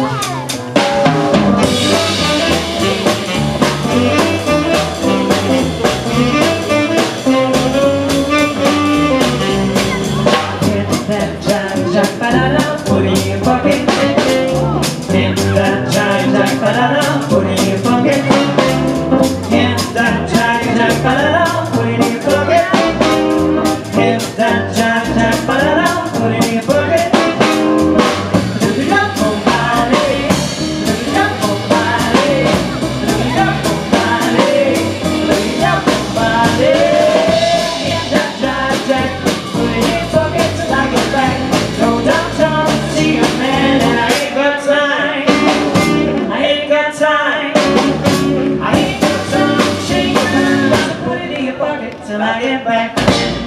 Yeah. pocket till I get back.